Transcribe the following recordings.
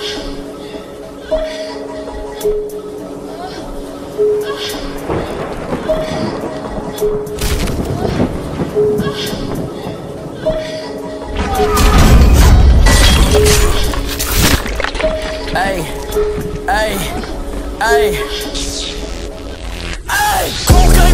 Ê Ê Ê. Ê Khô cây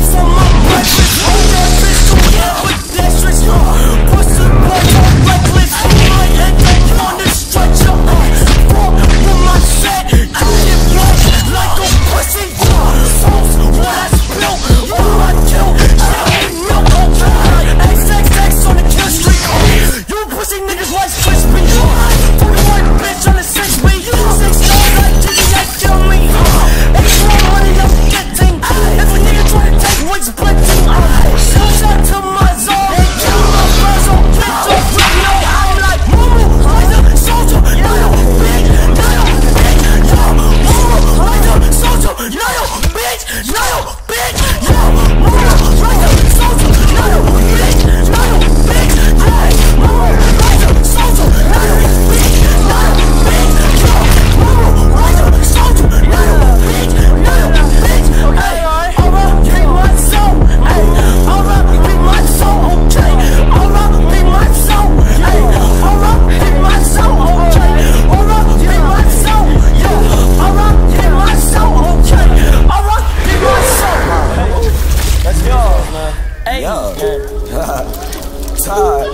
No, bitch! outside.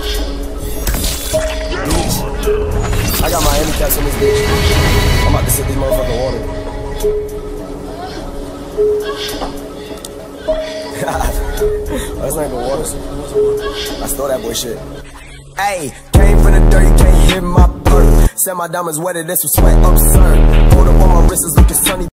I got my handicaps on this bitch. I'm about to sit this motherfucker water. That's not good water. I stole that boy shit. Hey, came from the dirt, you can't hit my perk. Said my diamonds wetter than some sweat, absurd. Hold up on my wrist, is looking sunny.